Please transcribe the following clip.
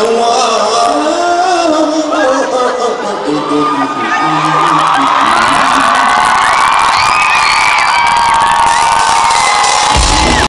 الله